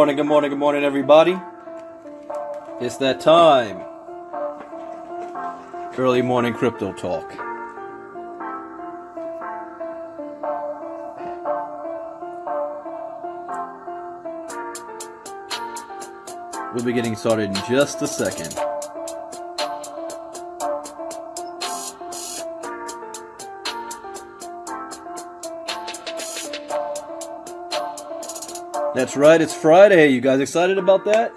Good morning, good morning, good morning, everybody. It's that time. Early morning crypto talk. We'll be getting started in just a second. That's right, it's Friday. You guys excited about that?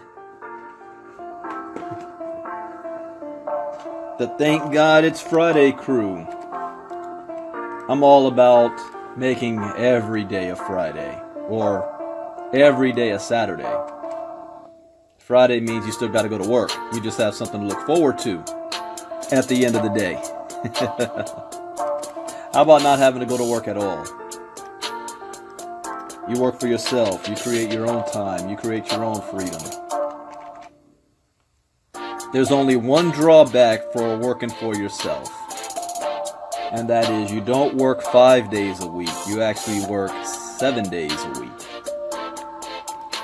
The Thank God It's Friday crew. I'm all about making every day a Friday or every day a Saturday. Friday means you still got to go to work. You just have something to look forward to at the end of the day. How about not having to go to work at all? You work for yourself. You create your own time. You create your own freedom. There's only one drawback for working for yourself. And that is you don't work five days a week. You actually work seven days a week.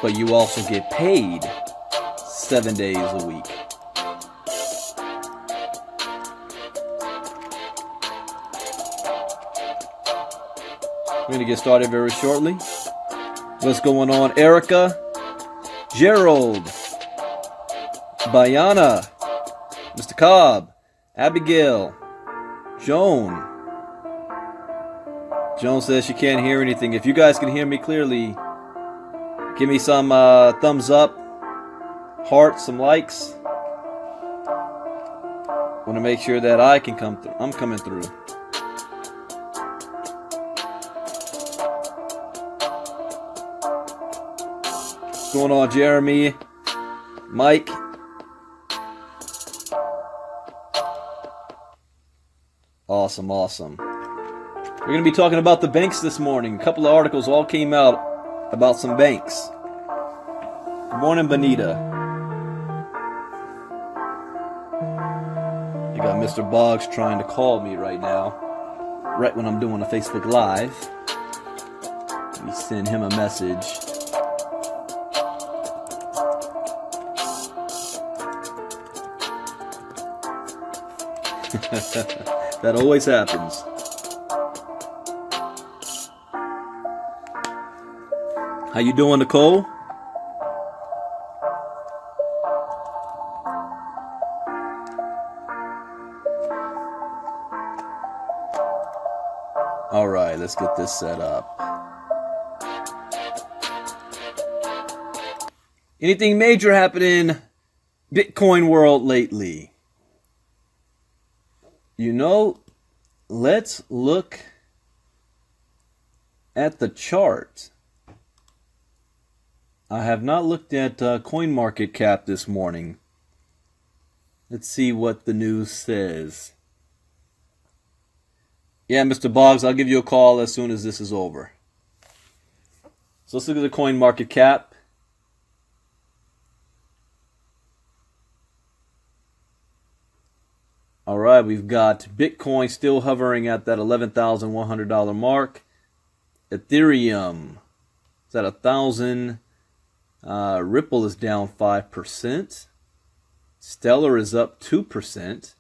But you also get paid seven days a week. We're going to get started very shortly. What's going on, Erica? Gerald, Bayana, Mr. Cobb, Abigail, Joan. Joan says she can't hear anything. If you guys can hear me clearly, give me some uh, thumbs up, hearts, some likes. Want to make sure that I can come through. I'm coming through. Going on, Jeremy? Mike? Awesome, awesome. We're going to be talking about the banks this morning. A couple of articles all came out about some banks. Good morning, Bonita. You got Mr. Boggs trying to call me right now, right when I'm doing a Facebook Live. Let me send him a message. that always happens. How you doing, Nicole? All right, let's get this set up. Anything major happening in Bitcoin world lately? You know, let's look at the chart. I have not looked at uh, CoinMarketCap this morning. Let's see what the news says. Yeah, Mr. Boggs, I'll give you a call as soon as this is over. So let's look at the coin market All right, we've got Bitcoin still hovering at that $11,100 mark. Ethereum is at a thousand. Uh, Ripple is down five percent. Stellar is up two percent.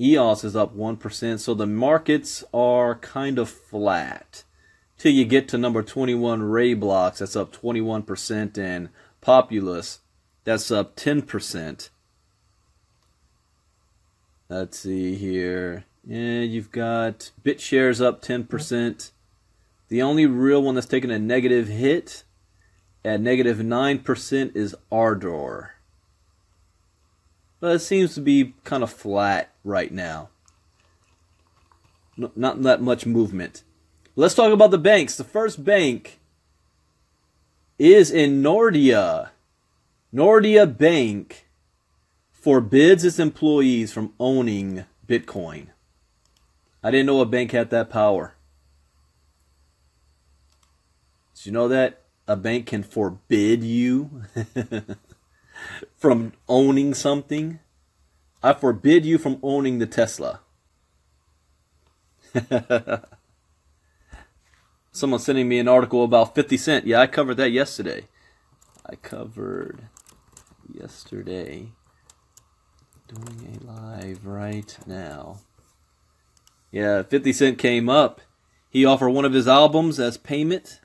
EOS is up one percent. So the markets are kind of flat till you get to number 21 RaiBlocks. That's up 21 percent, and Populous that's up 10 percent. Let's see here. Yeah, you've got BitShares up 10%. The only real one that's taken a negative hit at negative 9% is Ardor. But it seems to be kind of flat right now. Not that much movement. Let's talk about the banks. The first bank is in Nordea. Nordea Bank forbids its employees from owning Bitcoin. I didn't know a bank had that power. Did you know that a bank can forbid you from owning something? I forbid you from owning the Tesla. Someone sending me an article about 50 Cent. Yeah, I covered that yesterday. I covered yesterday. Doing a live right now. Yeah, 50 Cent came up. He offered one of his albums as payment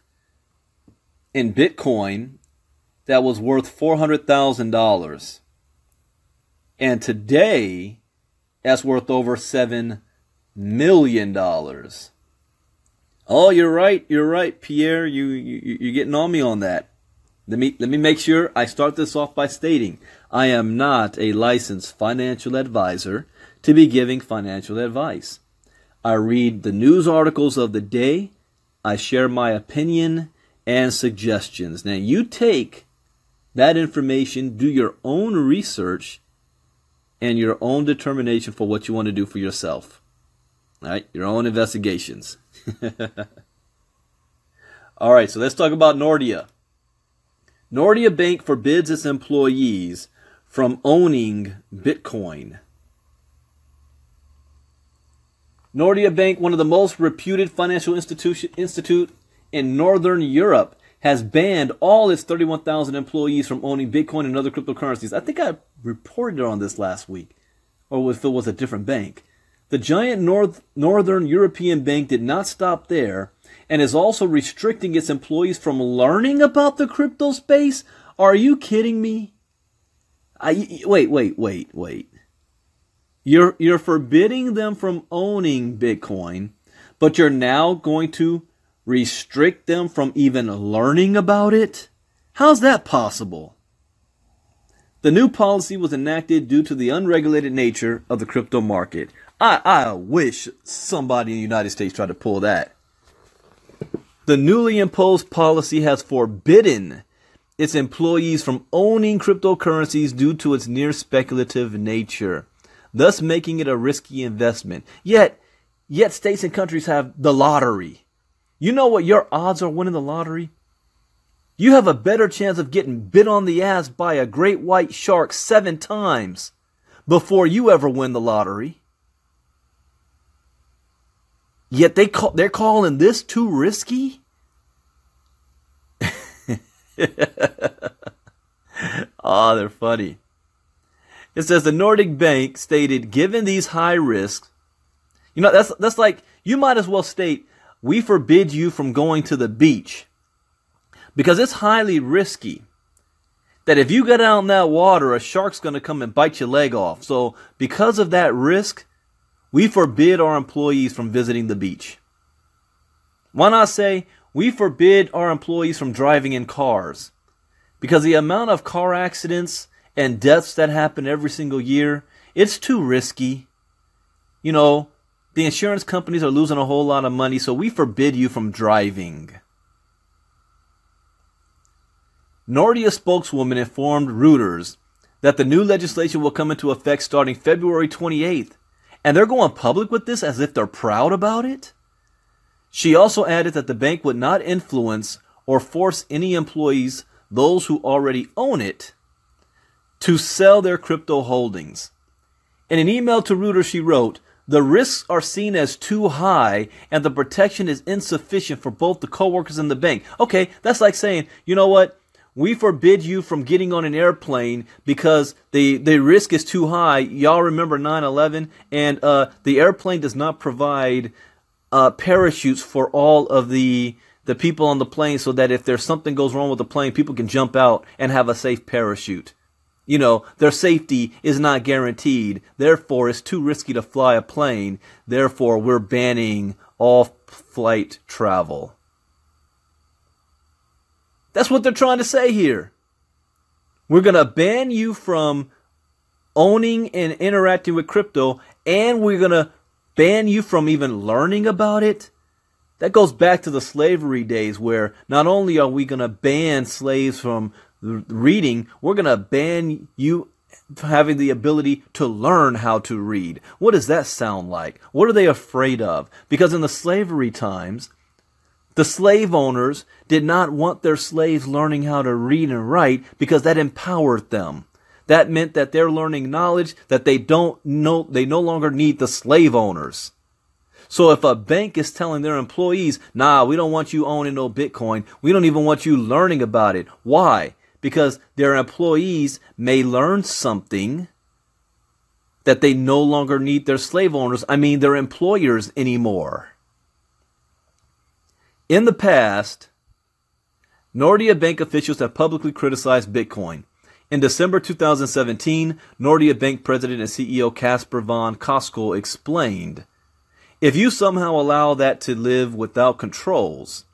in Bitcoin that was worth $400,000. And today, that's worth over $7 million. Oh, you're right. You're right, Pierre. You, you you're getting on me on that. Let me let me make sure I start this off by stating I am not a licensed financial advisor to be giving financial advice. I read the news articles of the day. I share my opinion and suggestions. Now you take that information, do your own research and your own determination for what you want to do for yourself. All right, your own investigations. All right, so let's talk about Nordea. Nordea Bank forbids its employees from owning Bitcoin. Nordea Bank, one of the most reputed financial institution institute in Northern Europe, has banned all its 31,000 employees from owning Bitcoin and other cryptocurrencies. I think I reported on this last week, or if it was a different bank. The giant North, Northern European bank did not stop there and is also restricting its employees from learning about the crypto space. Are you kidding me? I, wait, wait, wait, wait. You're, you're forbidding them from owning Bitcoin, but you're now going to restrict them from even learning about it? How's that possible? The new policy was enacted due to the unregulated nature of the crypto market. I, I wish somebody in the United States tried to pull that. The newly imposed policy has forbidden its employees from owning cryptocurrencies due to its near speculative nature, thus making it a risky investment. Yet, yet states and countries have the lottery. You know what your odds are winning the lottery? You have a better chance of getting bit on the ass by a great white shark seven times before you ever win the lottery Yet they call they're calling this too risky. Oh, they're funny. It says the Nordic Bank stated, given these high risks, you know that's that's like you might as well state, we forbid you from going to the beach because it's highly risky. That if you get out in that water, a shark's going to come and bite your leg off. So because of that risk, we forbid our employees from visiting the beach. Why not say we forbid our employees from driving in cars? Because the amount of car accidents and deaths that happen every single year, it's too risky. You know, the insurance companies are losing a whole lot of money, so we forbid you from driving. Nordea spokeswoman informed Reuters that the new legislation will come into effect starting February 28th and they're going public with this as if they're proud about it? She also added that the bank would not influence or force any employees, those who already own it, to sell their crypto holdings. In an email to Reuters, she wrote, the risks are seen as too high and the protection is insufficient for both the coworkers and the bank. Okay, that's like saying, you know what? we forbid you from getting on an airplane because the, the risk is too high. Y'all remember 9-11? And uh, the airplane does not provide uh, parachutes for all of the the people on the plane so that if there's something goes wrong with the plane, people can jump out and have a safe parachute. You know, their safety is not guaranteed. Therefore, it's too risky to fly a plane. Therefore, we're banning all flight travel. That's what they're trying to say here. We're going to ban you from owning and interacting with crypto, and we're going to ban you from even learning about it. That goes back to the slavery days where not only are we going to ban slaves from reading, we're going to ban you having the ability to learn how to read. What does that sound like? What are they afraid of? Because in the slavery times, the slave owners did not want their slaves learning how to read and write because that empowered them. That meant that they're learning knowledge that they don't know, they no longer need the slave owners. So if a bank is telling their employees, nah, we don't want you owning no Bitcoin, we don't even want you learning about it. Why? Because their employees may learn something that they no longer need their slave owners, I mean their employers anymore. In the past, Nordea Bank officials have publicly criticized Bitcoin. In December 2017, Nordea Bank President and CEO Casper von Koskull explained, If you somehow allow that to live without controls,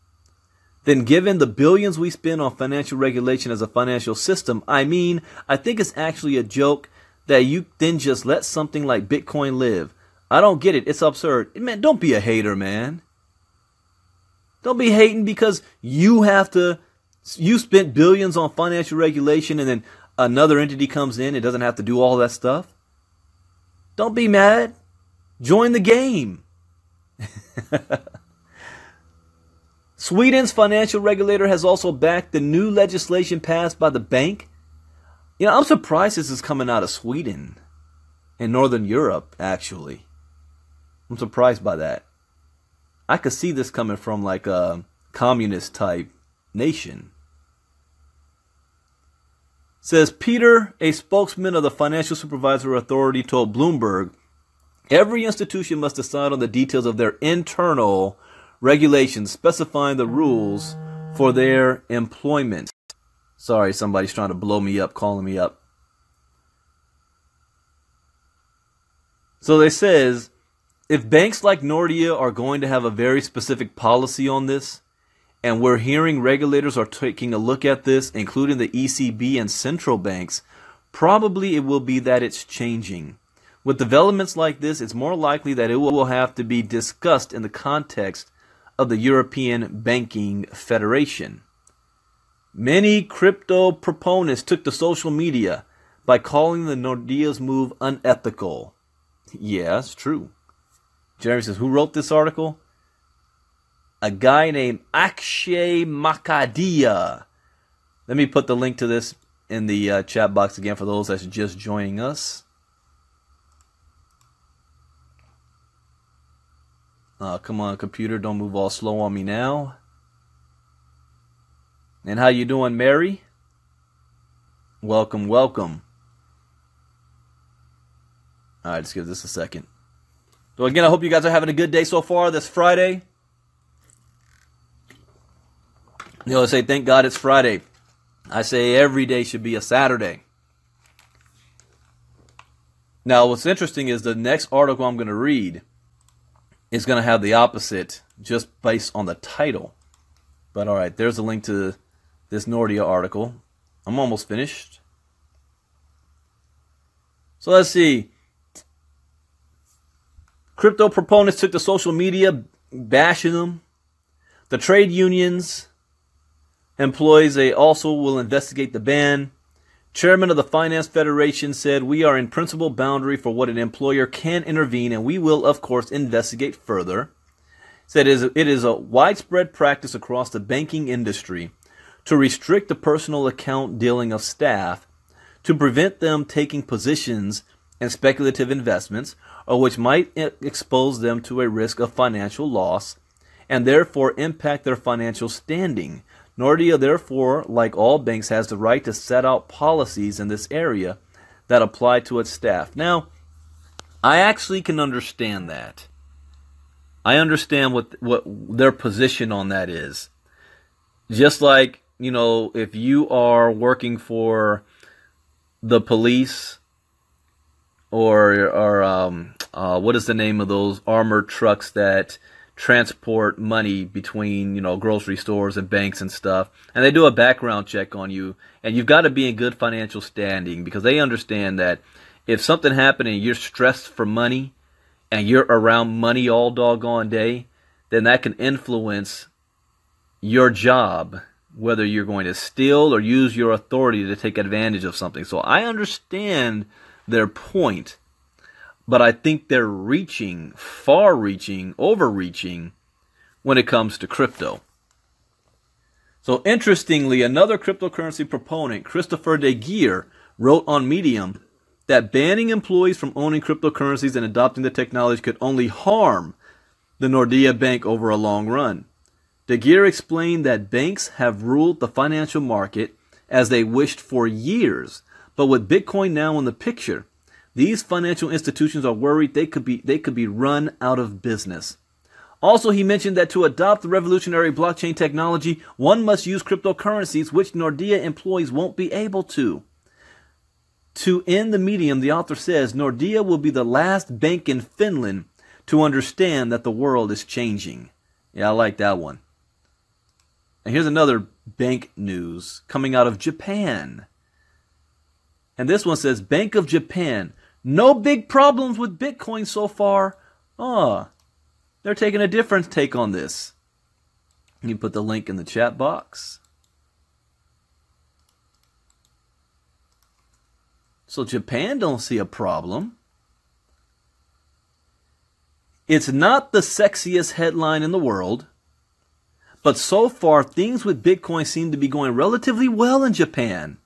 then given the billions we spend on financial regulation as a financial system, I mean, I think it's actually a joke that you then just let something like Bitcoin live. I don't get it. It's absurd. Man, don't be a hater, man. Don't be hating because you have to you spent billions on financial regulation and then another entity comes in, it doesn't have to do all that stuff. Don't be mad. Join the game. Sweden's financial regulator has also backed the new legislation passed by the bank. You know, I'm surprised this is coming out of Sweden in Northern Europe, actually. I'm surprised by that. I could see this coming from like a communist type nation. Says Peter, a spokesman of the Financial Supervisory Authority, told Bloomberg every institution must decide on the details of their internal regulations specifying the rules for their employment. Sorry, somebody's trying to blow me up, calling me up. So they says if banks like Nordea are going to have a very specific policy on this, and we're hearing regulators are taking a look at this, including the ECB and central banks. Probably it will be that it's changing. With developments like this, it's more likely that it will have to be discussed in the context of the European Banking Federation. Many crypto proponents took to social media by calling the Nordea's move unethical. It's true. Jeremy says, Who wrote this article? A guy named Akshay Makadia. Let me put the link to this in the uh, chat box again for those that's just joining us. Uh, come on, computer, don't move all slow on me now. And how you doing, Mary? Welcome, welcome. All right, let's give this a second. So again, I hope you guys are having a good day so far this Friday. You know, I say, thank God it's Friday. I say every day should be a Saturday. Now, what's interesting is the next article I'm going to read is going to have the opposite just based on the title. But all right, there's a link to this Nordea article. I'm almost finished. So let's see. Crypto proponents took to social media bashing them. The trade unions employees they also will investigate the ban. Chairman of the Finance Federation said, We are in principle boundary for what an employer can intervene, and we will, of course, investigate further. Said it is a widespread practice across the banking industry to restrict the personal account dealing of staff to prevent them taking positions in speculative investments or which might expose them to a risk of financial loss and therefore impact their financial standing Nordea, therefore, like all banks, has the right to set out policies in this area that apply to its staff. Now, I actually can understand that. I understand what what their position on that is. Just like, you know, if you are working for the police or or um, uh, what is the name of those armored trucks that transport money between you know grocery stores and banks and stuff and they do a background check on you and you've got to be in good financial standing because they understand that if something happened and you're stressed for money and you're around money all doggone day then that can influence your job whether you're going to steal or use your authority to take advantage of something. So i understand their point but I think they're reaching, far reaching, overreaching when it comes to crypto. So interestingly, another cryptocurrency proponent, Christopher de Geer, wrote on Medium that banning employees from owning cryptocurrencies and adopting the technology could only harm the Nordea Bank over a long run. De Geer explained that banks have ruled the financial market as they wished for years, but with Bitcoin now in the picture, these financial institutions are worried they could be they could be run out of business. Also, he mentioned that to adopt the revolutionary blockchain technology, one must use cryptocurrencies, which Nordea employees won't be able to. To end the medium, the author says Nordea will be the last bank in Finland to understand that the world is changing. Yeah, I like that one. And here's another bank news coming out of Japan. And this one says Bank of Japan, no big problems with Bitcoin so far. Ah, oh, they're taking a different take on this. You can put the link in the chat box. So Japan don't see a problem. It's not the sexiest headline in the world, but so far things with Bitcoin seem to be going relatively well in Japan.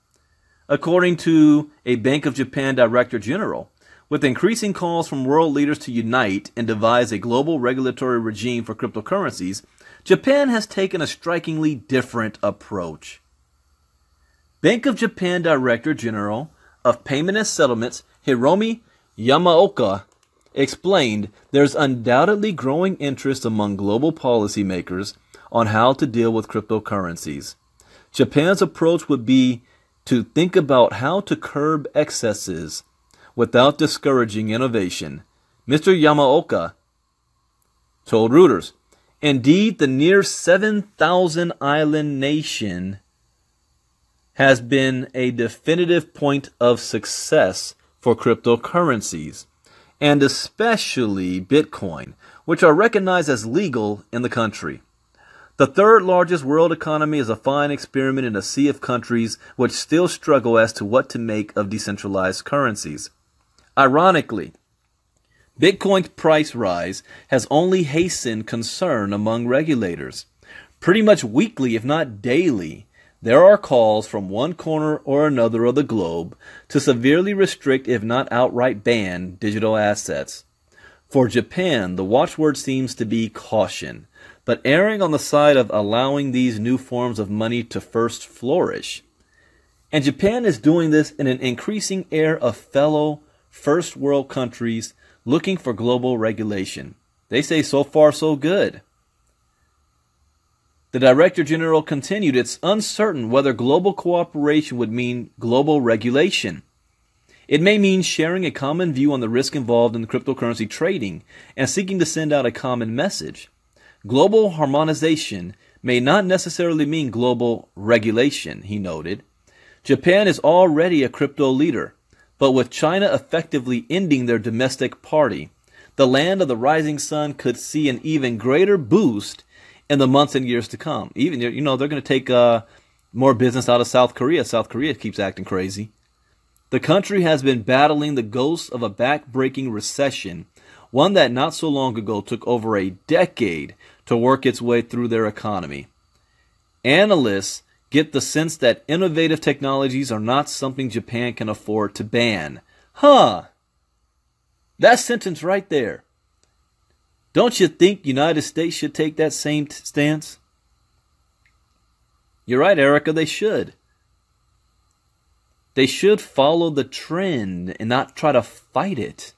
According to a Bank of Japan Director General, with increasing calls from world leaders to unite and devise a global regulatory regime for cryptocurrencies, Japan has taken a strikingly different approach. Bank of Japan Director General of Payment and Settlements, Hiromi Yamaoka, explained there's undoubtedly growing interest among global policymakers on how to deal with cryptocurrencies. Japan's approach would be to think about how to curb excesses without discouraging innovation. Mr. Yamaoka told Reuters, Indeed, the near 7,000 island nation has been a definitive point of success for cryptocurrencies, and especially Bitcoin, which are recognized as legal in the country. The third largest world economy is a fine experiment in a sea of countries which still struggle as to what to make of decentralized currencies. Ironically, Bitcoin's price rise has only hastened concern among regulators. Pretty much weekly, if not daily, there are calls from one corner or another of the globe to severely restrict, if not outright ban, digital assets. For Japan, the watchword seems to be caution, but erring on the side of allowing these new forms of money to first flourish. And Japan is doing this in an increasing air of fellow first world countries looking for global regulation. They say so far so good. The Director General continued, It's uncertain whether global cooperation would mean global regulation. It may mean sharing a common view on the risk involved in cryptocurrency trading and seeking to send out a common message. Global harmonization may not necessarily mean global regulation, he noted. Japan is already a crypto leader, but with China effectively ending their domestic party, the land of the rising sun could see an even greater boost in the months and years to come. Even you know they're going to take uh, more business out of South Korea. South Korea keeps acting crazy. The country has been battling the ghosts of a back-breaking recession, one that not so long ago took over a decade to work its way through their economy. Analysts get the sense that innovative technologies are not something Japan can afford to ban. Huh. That sentence right there don't you think United States should take that same stance? You're right, Erica, they should. They should follow the trend and not try to fight it.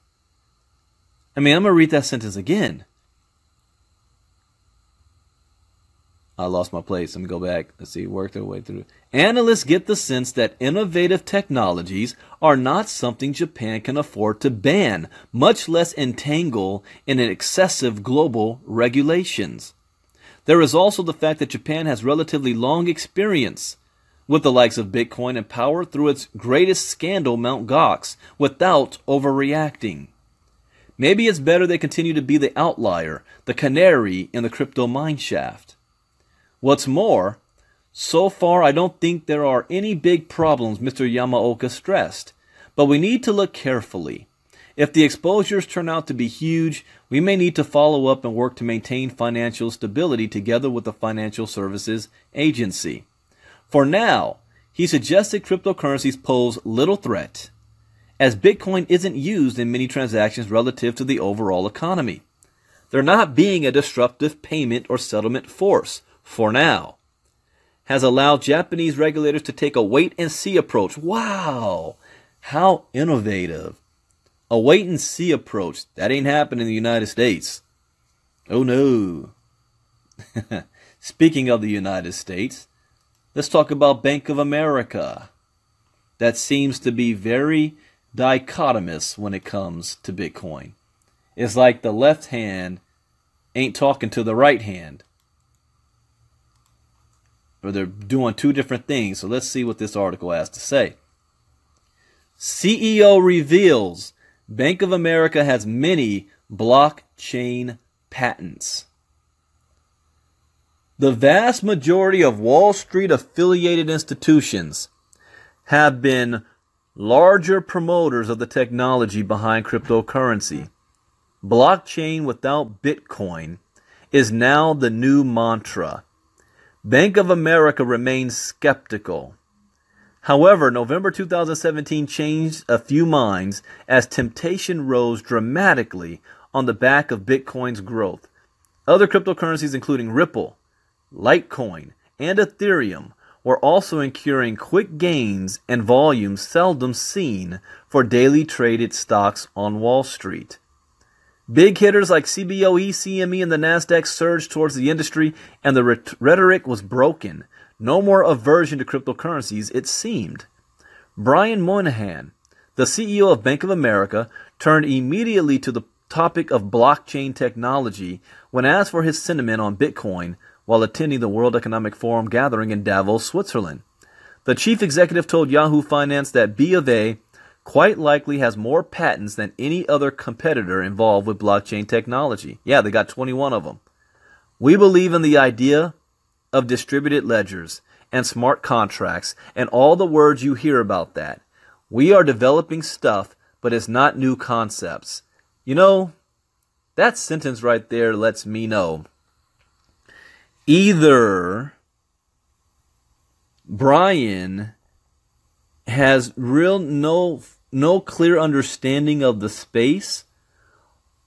I mean, I'm going to read that sentence again. I lost my place. Let me go back. Let's see, work their way through. Analysts get the sense that innovative technologies are not something Japan can afford to ban, much less entangle in an excessive global regulations. There is also the fact that Japan has relatively long experience with the likes of Bitcoin and power through its greatest scandal, Mt. Gox, without overreacting. Maybe it's better they continue to be the outlier, the canary in the crypto mineshaft. What's more, so far I don't think there are any big problems Mr. Yamaoka stressed, but we need to look carefully. If the exposures turn out to be huge, we may need to follow up and work to maintain financial stability together with the Financial Services Agency. For now, he suggested cryptocurrencies pose little threat, as Bitcoin isn't used in many transactions relative to the overall economy. they're not being a disruptive payment or settlement force for now. Has allowed Japanese regulators to take a wait and see approach. Wow! How innovative. A wait and see approach. That ain't happening in the United States. Oh no. Speaking of the United States, let's talk about Bank of America. That seems to be very dichotomous when it comes to Bitcoin. It's like the left hand ain't talking to the right hand. Or they're doing two different things. So let's see what this article has to say. CEO reveals Bank of America has many blockchain patents. The vast majority of Wall Street affiliated institutions have been larger promoters of the technology behind cryptocurrency. Blockchain without Bitcoin is now the new mantra. Bank of America remains skeptical. However, November 2017 changed a few minds as temptation rose dramatically on the back of Bitcoin's growth. Other cryptocurrencies, including Ripple, Litecoin, and Ethereum, were also incurring quick gains and volumes seldom seen for daily traded stocks on Wall Street. Big hitters like CBOE, CME, and the NASDAQ surged towards the industry, and the rhetoric was broken. No more aversion to cryptocurrencies, it seemed. Brian Moynihan, the CEO of Bank of America, turned immediately to the topic of blockchain technology when asked for his sentiment on Bitcoin while attending the World Economic Forum gathering in Davos, Switzerland. The chief executive told Yahoo Finance that B of A quite likely has more patents than any other competitor involved with blockchain technology. Yeah, they got 21 of them. We believe in the idea of distributed ledgers and smart contracts and all the words you hear about that. We are developing stuff, but it's not new concepts. You know, that sentence right there lets me know either Brian has real no no clear understanding of the space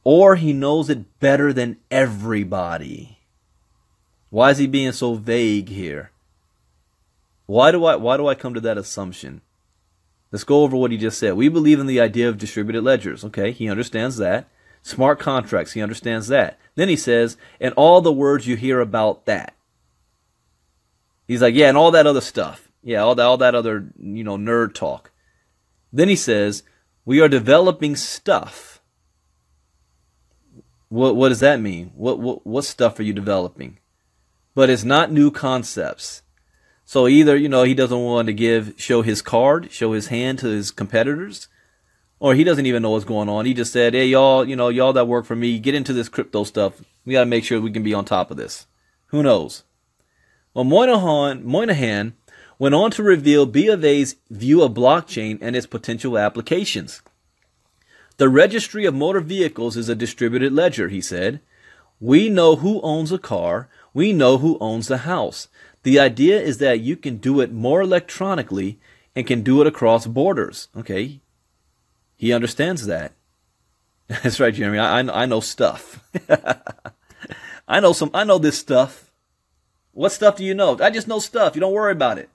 or he knows it better than everybody. Why is he being so vague here? Why do I why do I come to that assumption? Let's go over what he just said. We believe in the idea of distributed ledgers. Okay, he understands that. Smart contracts, he understands that. Then he says, and all the words you hear about that. He's like, yeah, and all that other stuff. Yeah, all that, all that other, you know, nerd talk. Then he says, we are developing stuff. What, what does that mean? What, what, what stuff are you developing? But it's not new concepts. So either, you know, he doesn't want to give, show his card, show his hand to his competitors, or he doesn't even know what's going on. He just said, hey, y'all, you know, y'all that work for me, get into this crypto stuff. We got to make sure we can be on top of this. Who knows? Well, Moynihan, Moynihan went on to reveal B of A's view of blockchain and its potential applications. The registry of motor vehicles is a distributed ledger, he said. We know who owns a car. We know who owns the house. The idea is that you can do it more electronically and can do it across borders. Okay. He understands that. That's right, Jeremy. I, I, I know stuff. I know some, I know this stuff. What stuff do you know? I just know stuff. You don't worry about it.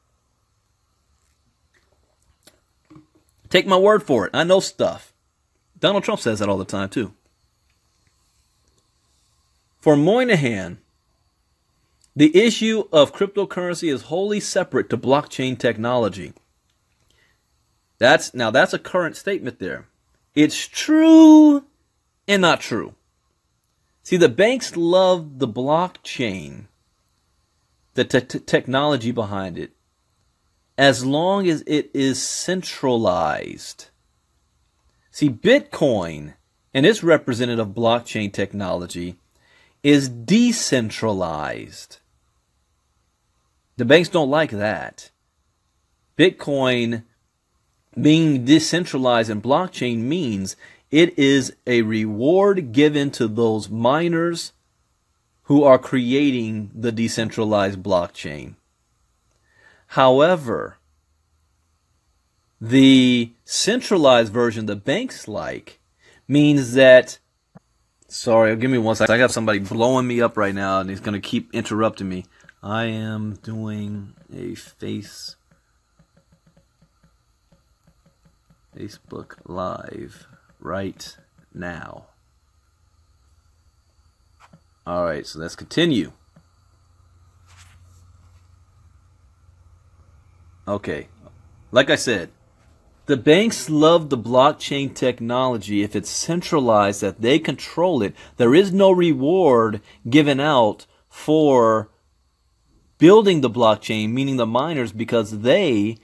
Take my word for it. I know stuff. Donald Trump says that all the time, too. For Moynihan, the issue of cryptocurrency is wholly separate to blockchain technology. That's now that's a current statement there. It's true and not true. See, the banks love the blockchain, the technology behind it as long as it is centralized. See, Bitcoin and its representative blockchain technology is decentralized. The banks don't like that. Bitcoin being decentralized and blockchain means it is a reward given to those miners who are creating the decentralized blockchain. However, the centralized version the banks like means that Sorry, give me one second. I got somebody blowing me up right now, and he's going to keep interrupting me. I am doing a face Facebook Live right now. All right, so let's continue. Okay, like I said, the banks love the blockchain technology if it's centralized, that they control it. There is no reward given out for building the blockchain, meaning the miners, because they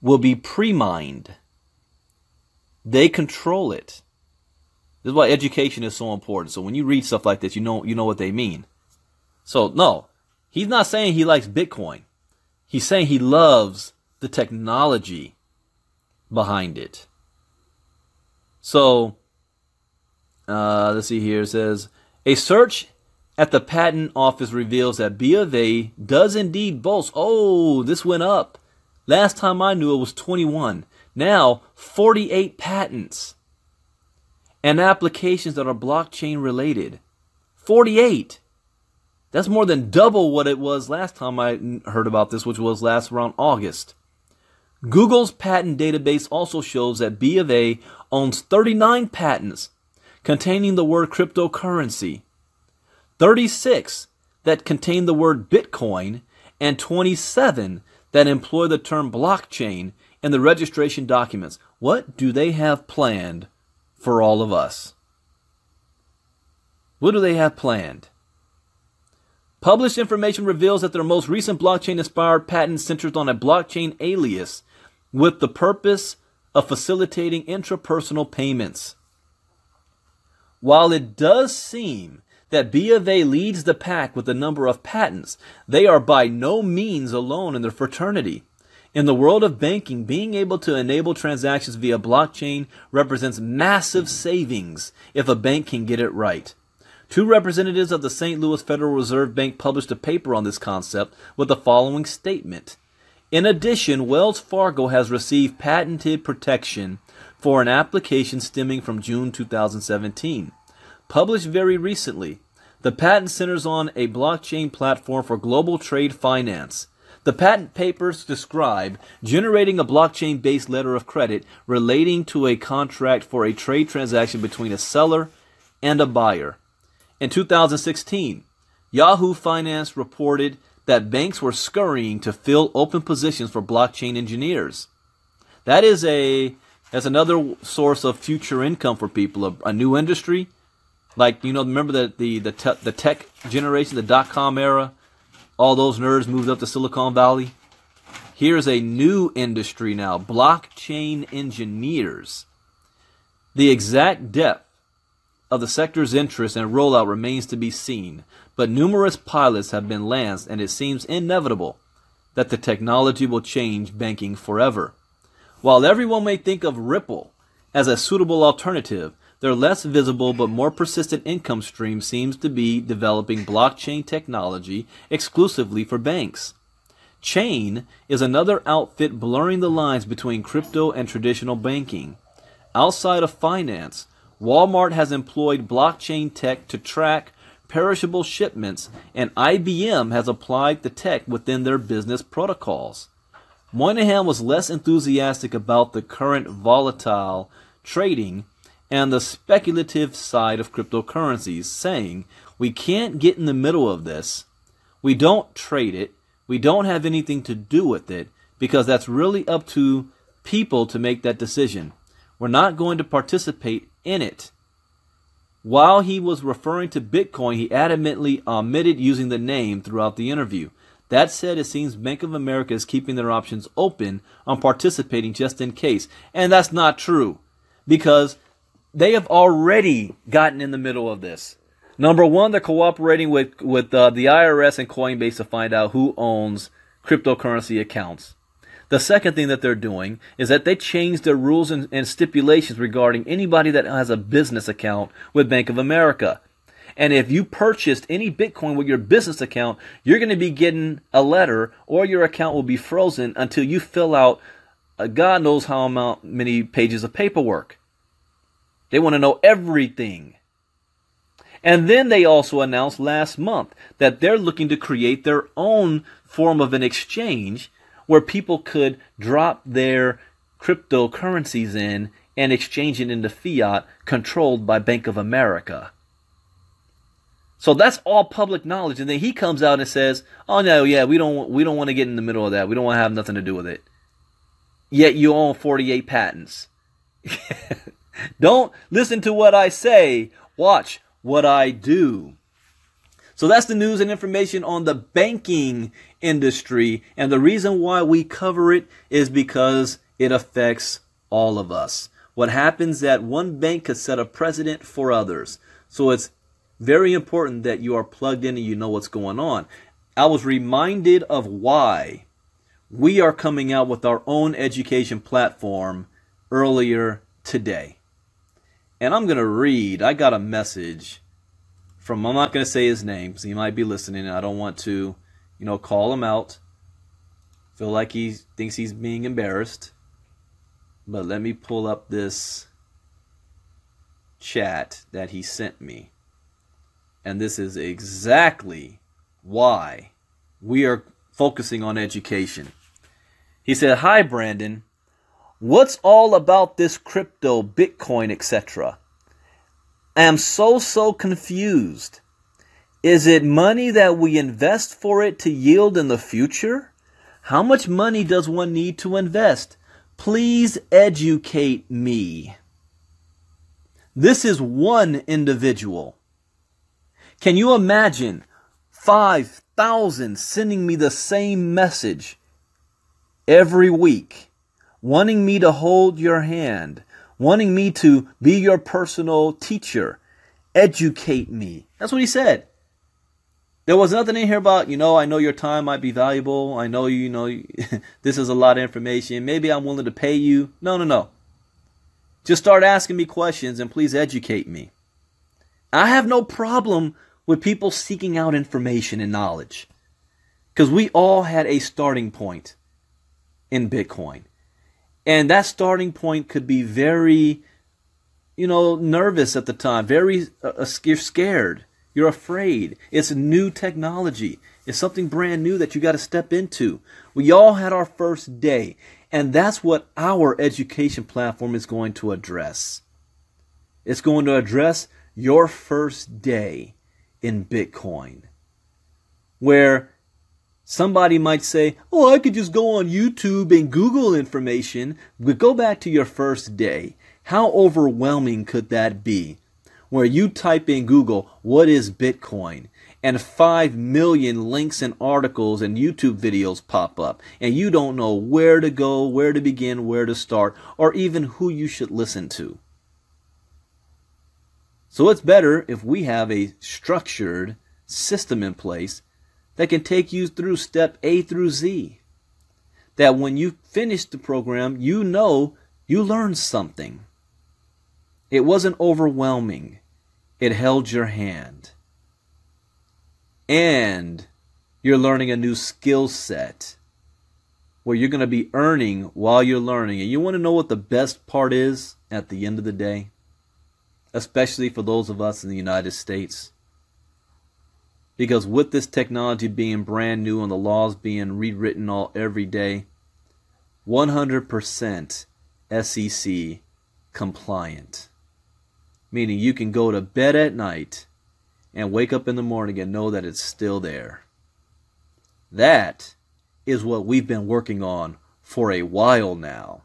will be pre mined. They control it. This is why education is so important. So when you read stuff like this, you know you know what they mean. So no, he's not saying he likes Bitcoin. He's saying he loves the technology behind it. So uh, let's see here. It says a search at the patent office reveals that B of A does indeed boast. Oh, this went up. Last time I knew it was 21. Now 48 patents and applications that are blockchain related. 48. That's more than double what it was last time I heard about this, which was last around August. Google's patent database also shows that B of A owns 39 patents containing the word cryptocurrency, 36 that contain the word Bitcoin, and 27 that employ the term blockchain in the registration documents. What do they have planned for all of us? What do they have planned? Published information reveals that their most recent blockchain inspired patent centers on a blockchain alias with the purpose of facilitating intrapersonal payments. While it does seem that B of A leads the pack with the number of patents, they are by no means alone in their fraternity. In the world of banking, being able to enable transactions via blockchain represents massive savings if a bank can get it right. Two representatives of the St. Louis Federal Reserve Bank published a paper on this concept with the following statement. In addition, Wells Fargo has received patented protection for an application stemming from June 2017. Published very recently, the patent centers on a blockchain platform for global trade finance. The patent papers describe generating a blockchain based letter of credit relating to a contract for a trade transaction between a seller and a buyer. In 2016, Yahoo Finance reported that banks were scurrying to fill open positions for blockchain engineers. That is a that's another source of future income for people, a, a new industry. Like you know, remember that the the, te- the tech generation, the dot com era all those nerds moved up to Silicon Valley. Here's a new industry now blockchain engineers. The exact depth of the sector's interest and rollout remains to be seen, but numerous pilots have been launched, and it seems inevitable that the technology will change banking forever. While everyone may think of Ripple as a suitable alternative, their less visible but more persistent income stream seems to be developing blockchain technology exclusively for banks. Chain is another outfit blurring the lines between crypto and traditional banking. Outside of finance, Walmart has employed blockchain tech to track perishable shipments, and IBM has applied the tech within their business protocols. Moynihan was less enthusiastic about the current volatile trading and the speculative side of cryptocurrencies, saying, we can't get in the middle of this. We don't trade it. We don't have anything to do with it because that's really up to people to make that decision. We're not going to participate in it. While he was referring to Bitcoin, he adamantly omitted using the name throughout the interview. That said, it seems Bank of America is keeping their options open on participating just in case. And that's not true because they have already gotten in the middle of this. Number one, they're cooperating with with uh, the IRS and Coinbase to find out who owns cryptocurrency accounts. The second thing that they're doing is that they changed their rules and, and stipulations regarding anybody that has a business account with Bank of America. And if you purchased any Bitcoin with your business account, you're going to be getting a letter or your account will be frozen until you fill out uh, God knows how many pages of paperwork. They want to know everything. And then they also announced last month that they're looking to create their own form of an exchange where people could drop their cryptocurrencies in and exchange it into fiat controlled by Bank of America. So that's all public knowledge. And then he comes out and says, "Oh no, yeah, we don't we don't want to get in the middle of that. We don't want to have nothing to do with it." Yet you own 48 patents. don't listen to what I say. Watch what I do. So that's the news and information on the banking industry. And the reason why we cover it is because it affects all of us. What happens that one bank could set a precedent for others. So it's very important that you are plugged in and you know what's going on. I was reminded of why we are coming out with our own education platform earlier today. And I'm going to read, I got a message from, I'm not going to say his name because he might be listening. I don't want to, you know, call him out. Feel like he thinks he's being embarrassed. But let me pull up this chat that he sent me. And this is exactly why we are focusing on education. He said, Hi, Brandon. What's all about this crypto, Bitcoin, etc.? I am so, so confused. Is it money that we invest for it to yield in the future? How much money does one need to invest? Please educate me. This is one individual. Can you imagine 5,000 sending me the same message every week, wanting me to hold your hand, wanting me to be your personal teacher, educate me? That's what he said. There was nothing in here about, you know, I know your time might be valuable. I know you, know, this is a lot of information. Maybe I'm willing to pay you. No, no, no. Just start asking me questions and please educate me. I have no problem with people seeking out information and knowledge. Because we all had a starting point in Bitcoin. And that starting point could be very, you know, nervous at the time, very uh, uh scared. You're afraid. It's new technology. It's something brand new that you got to step into. We all had our first day, and that's what our education platform is going to address. It's going to address your first day in Bitcoin. Where somebody might say, Oh, I could just go on YouTube and Google information. But go back to your first day. How overwhelming could that be? where you type in Google, what is Bitcoin? And 5 million links and articles and YouTube videos pop up. And you don't know where to go, where to begin, where to start, or even who you should listen to. So it's better if we have a structured system in place that can take you through step A through Z. That when you finish the program, you know you learned something. It wasn't overwhelming. It held your hand. And you're learning a new skill set where you're going to be earning while you're learning. And you want to know what the best part is at the end of the day? Especially for those of us in the United States. Because with this technology being brand new and the laws being rewritten all every day, 100% SEC compliant meaning you can go to bed at night and wake up in the morning and know that it's still there. That is what we've been working on for a while now.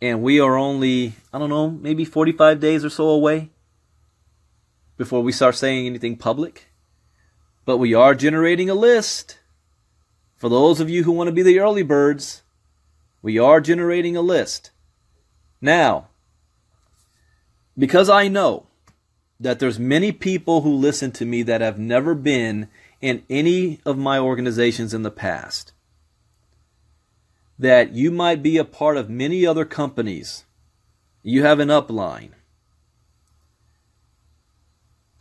And we are only, I don't know, maybe 45 days or so away before we start saying anything public. But we are generating a list. For those of you who want to be the early birds, we are generating a list. Now, because I know that there's many people who listen to me that have never been in any of my organizations in the past, that you might be a part of many other companies. You have an upline.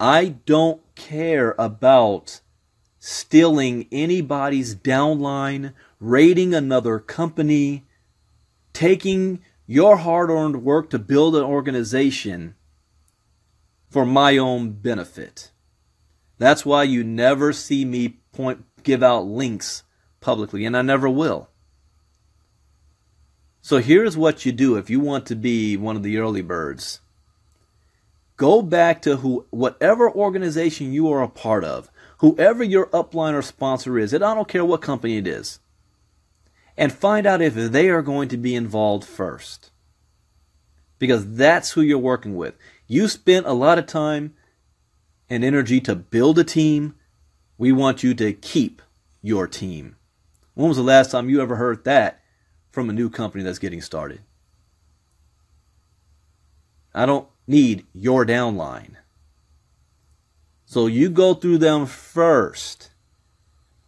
I don't care about stealing anybody's downline, raiding another company, taking your hard earned work to build an organization for my own benefit. That's why you never see me point give out links publicly, and I never will. So here's what you do if you want to be one of the early birds. Go back to who whatever organization you are a part of, whoever your upline or sponsor is, and I don't care what company it is, and find out if they are going to be involved first. Because that's who you're working with. You spent a lot of time and energy to build a team. We want you to keep your team. When was the last time you ever heard that from a new company that's getting started? I don't need your downline. So you go through them first.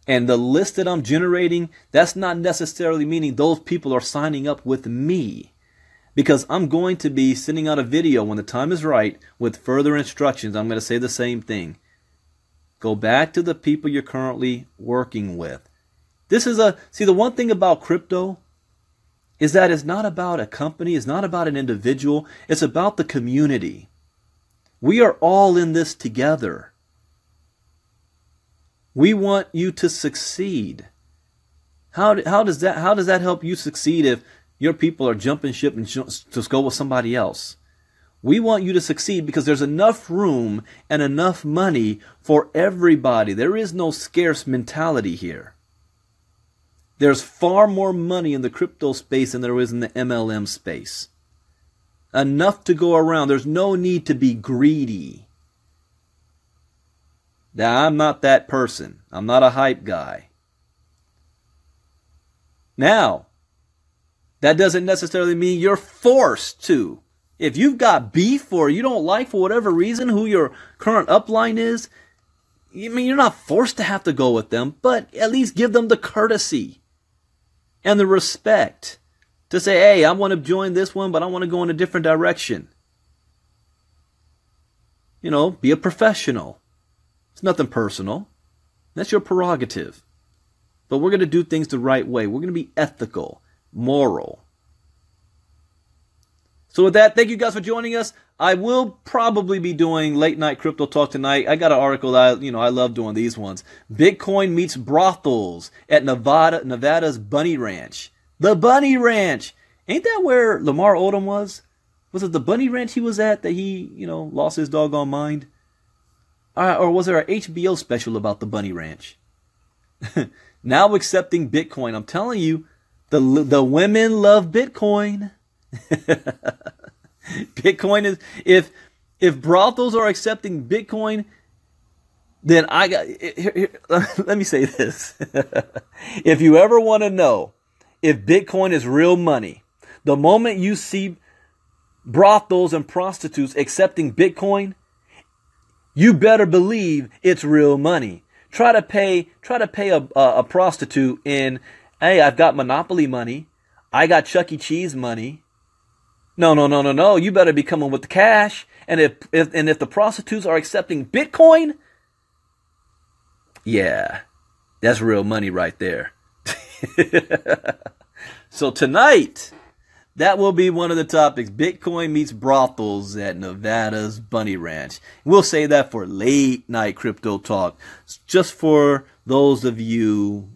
And the list that I'm generating, that's not necessarily meaning those people are signing up with me. Because I'm going to be sending out a video when the time is right with further instructions. I'm going to say the same thing. Go back to the people you're currently working with. This is a, see, the one thing about crypto is that it's not about a company, it's not about an individual, it's about the community. We are all in this together. We want you to succeed. How, how does that how does that help you succeed if your people are jumping ship and just go with somebody else? We want you to succeed because there's enough room and enough money for everybody. There is no scarce mentality here. There's far more money in the crypto space than there is in the MLM space. Enough to go around. There's no need to be greedy. Now, I'm not that person. I'm not a hype guy. Now, that doesn't necessarily mean you're forced to. If you've got beef or you don't like for whatever reason who your current upline is, I mean, you're not forced to have to go with them, but at least give them the courtesy and the respect to say, hey, I want to join this one, but I want to go in a different direction. You know, be a professional. It's nothing personal. That's your prerogative. But we're going to do things the right way. We're going to be ethical, moral. So with that, thank you guys for joining us. I will probably be doing late night crypto talk tonight. I got an article that I, you know I love doing these ones. Bitcoin meets brothels at Nevada Nevada's Bunny Ranch. The Bunny Ranch. Ain't that where Lamar Odom was? Was it the Bunny Ranch he was at that he, you know, lost his doggone mind? Uh, or was there a HBO special about the Bunny Ranch? now accepting Bitcoin. I'm telling you, the the women love Bitcoin. Bitcoin is if if brothels are accepting Bitcoin, then I got. Here, here, let me say this: if you ever want to know if Bitcoin is real money, the moment you see brothels and prostitutes accepting Bitcoin, you better believe it's real money. Try to pay, try to pay a, a, a prostitute in, hey, I've got Monopoly money. I got Chuck E. Cheese money. No, no, no, no, no. You better be coming with the cash. And if, if and if the prostitutes are accepting Bitcoin, yeah, that's real money right there. so tonight, that will be one of the topics. Bitcoin meets brothels at Nevada's Bunny Ranch. We'll say that for late night crypto talk, just for those of you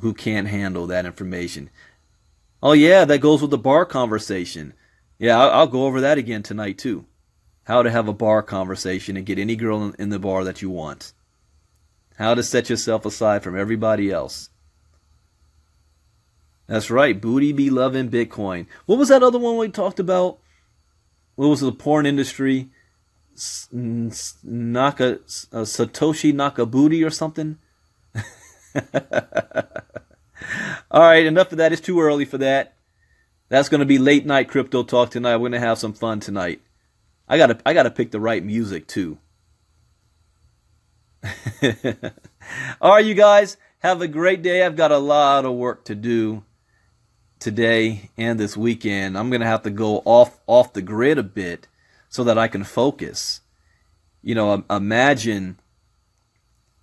who can't handle that information. Oh, yeah, that goes with the bar conversation. Yeah, I'll, I'll go over that again tonight, too. How to have a bar conversation and get any girl in, in the bar that you want. How to set yourself aside from everybody else. That's right. Booty be loving Bitcoin. What was that other one we talked about? What was the porn industry? Naka uh, Satoshi Nakabooty or something? All right, enough of that. It's too early for that. That's going to be late night crypto talk tonight. We're going to have some fun tonight. I got to I got to pick the right music too. All right, you guys, have a great day. I've got a lot of work to do today and this weekend, I'm going to have to go off off the grid a bit so that I can focus. You know, imagine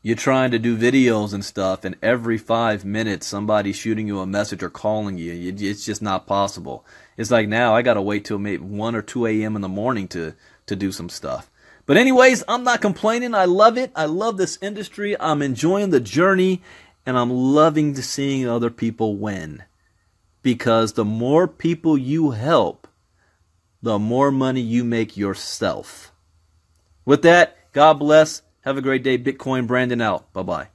you're trying to do videos and stuff, and every five minutes somebody's shooting you a message or calling you. It's just not possible. It's like now I got to wait till maybe 1 or 2 a.m. in the morning to, to do some stuff. But, anyways, I'm not complaining. I love it. I love this industry. I'm enjoying the journey and I'm loving to seeing other people win. Because the more people you help, the more money you make yourself. With that, God bless. Have a great day. Bitcoin Brandon out. Bye bye.